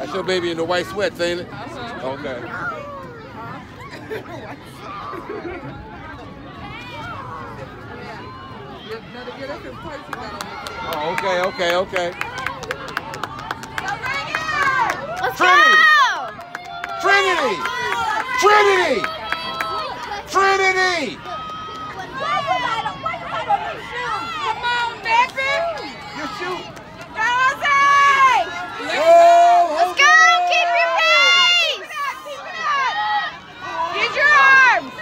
That's your baby in the white sweats, ain't it? Uh-huh. Okay. Oh, okay, okay, okay. Trinity! Trinity! Trinity! Trinity! Come on, baby. You shoot. Rosie! Oh, Let's go! Keep your pace! Use your arms!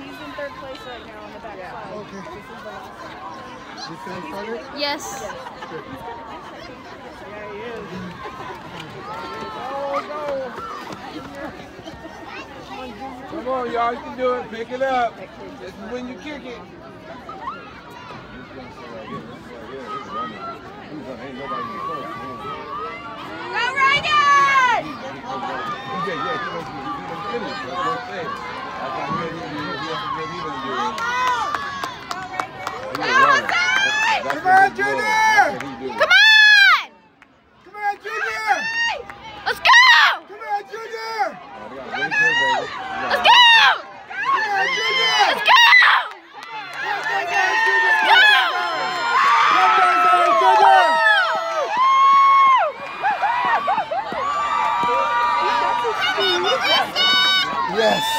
He's in third place right now on the back side. Okay. This is the last one. You finished started? Yes. Yeah, he is. Come on, y'all. You can do it. Pick it up. This is when you kick it. Go Reagan! Come on, Junior! Come Yes.